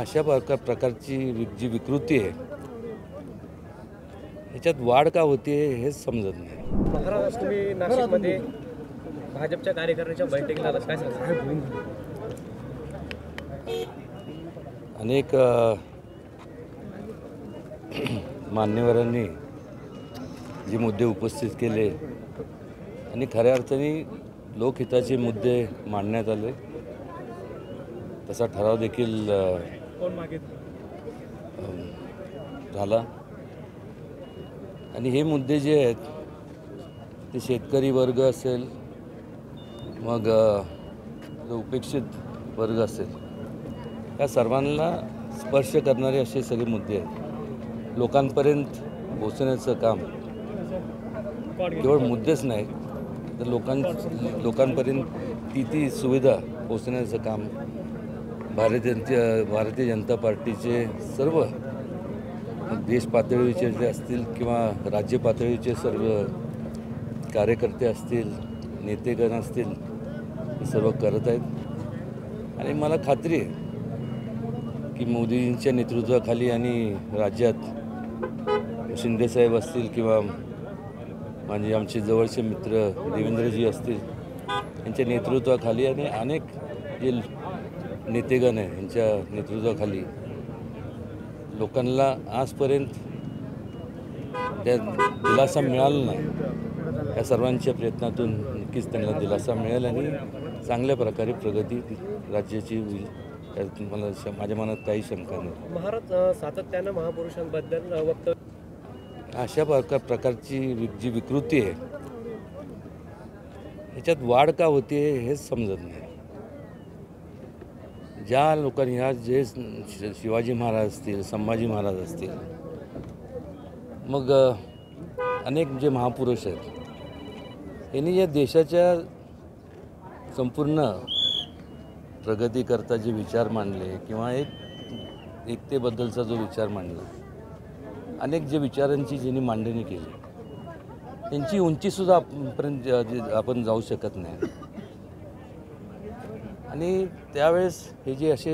अशा प्रकार प्रकारची जी विकृती आहे ह्याच्यात वाढ का होते हेच समजत नाही महाराज तुम्ही नाशिकमध्ये भाजपच्या कार्यकारिणीच्या बैठकीला. काय अनेक मान्यवरांनी जे मुद्दे उपस्थित केले आणि खऱ्या अर्थाने लोकहिताचे मुद्दे मांडण्यात आले तसा ठराव देखील कोण मागितलं? झाला. आणि हे मुद्दे जे आहेत ते शेतकरी वर्ग असेल मग जो उपेक्षित वर्ग असेल या सर्वांना स्पर्श करणारे असे सगळे मुद्दे आहेत. लोकांपर्यंत पोचण्याचं काम केवळ मुद्देच नाही तर लोकां लोकांपर्यंत ती ती सुविधा पोचण्याचं काम भारतीय भारतीय जनता पार्टीचे सर्व देश पातळीचे जे असतील किंवा राज्य पातळीचे सर्व कार्यकर्ते असतील नेतेगण असतील हे सर्व करत आहेत. आणि मला खात्री आहे की मोदींच्या नेतृत्वाखाली आणि राज्यात शिंदेसाहेब असतील किंवा म्हणजे आमचे जवळचे मित्र देवेंद्रजी असतील यांच्या नेतृत्वाखाली आणि अनेक जे नेतेगण आहे यांच्या नेतृत्वाखाली. लोकांना आजपर्यंत त्या दिलासा मिळाला नाही. या सर्वांच्या प्रयत्नातून नक्कीच त्यांना दिलासा मिळेल आणि चांगल्या प्रकारे प्रगती राज्याची होईल यात मला माझ्या मनात काही शंका नाही. महाराज सातत्यानं महापुरुषांबद्दल वक्तव्य अशा प्रकार प्रकारची जी विकृती आहे ह्याच्यात वाढ का होते हेच समजत नाही. ज्या लोकांनी ह्या जे शिवाजी महाराज असतील संभाजी महाराज असतील मग अनेक जे महापुरुष आहेत यांनी या देशाच्या संपूर्ण प्रगतीकरता जे विचार मांडले किंवा एक एकतेबद्दलचा जो विचार मांडला अनेक जे विचारांची ज्यांनी मांडणी केली त्यांची उंचीसुद्धा आपपर्यंत आपण जाऊ शकत नाही. आणि त्यावेळेस हे जे असे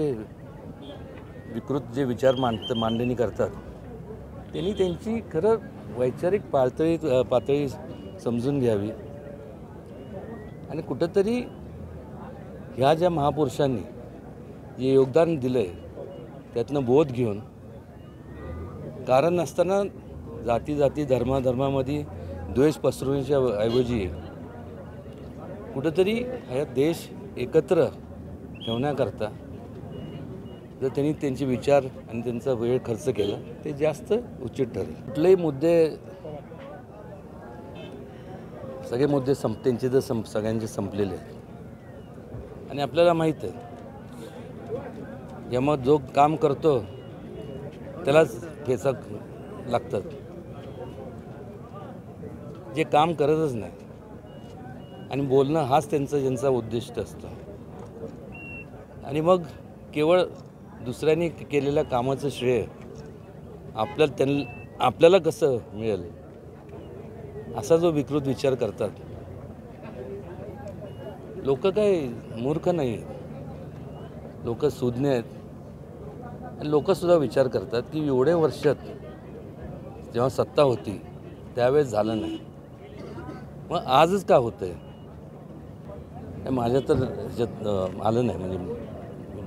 विकृत जे विचार मांडत मांडणी करतात त्यांनी त्यांची खरं वैचारिक पातळी पातळी समजून घ्यावी. आणि कुठंतरी ह्या ज्या महापुरुषांनी जे योगदान दिलं आहे त्यातनं बोध घेऊन कारण नसताना जाती जाती धर्माधर्मामध्ये द्वेष पसरवण्याच्या ऐवजी कुठंतरी हा देश एकत्र ठेवण्याकरता जर त्यांनी त्यांचे विचार आणि त्यांचा वेळ खर्च केला ते जास्त उचित ठरेल. कुठलेही मुद्दे सगळे मुद्दे संप त्यांचे तर संप सगळ्यांचे संपलेले आहेत. आणि आपल्याला माहीत आहे जेव्हा जो काम करतो त्यालाच फेसा लागतात. जे काम करतच नाही. आणि बोलणं हाच त्यांचा ज्यांचा उद्दिष्ट असतो. आणि मग केवळ दुसऱ्यांनी केलेल्या कामाचं श्रेय आपल्याला त्यां आपल्याला कसं मिळेल? असा जो विकृत विचार करतात. लोक काय मूर्ख नाही आहेत. लोक सुज्ञ आहेत. आणि लोकसुद्धा विचार करतात की एवढे वर्षात जेव्हा सत्ता होती त्यावेळेस झालं नाही. मग आजच का होतं आहे माझ्या तर ह्याच्यात आलं नाही. म्हणजे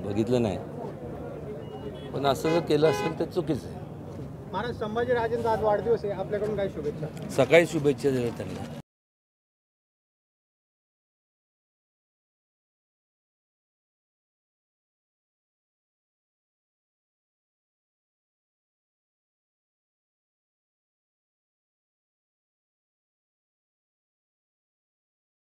बघितलं नाही. पण असं जर केलं असेल तर चुकीचं आहे. महाराज संभाजी राजेंचा आज वाढदिवस आहे. आपल्याकडून काय शुभेच्छा? सकाळी शुभेच्छा दिल्या त्यांना.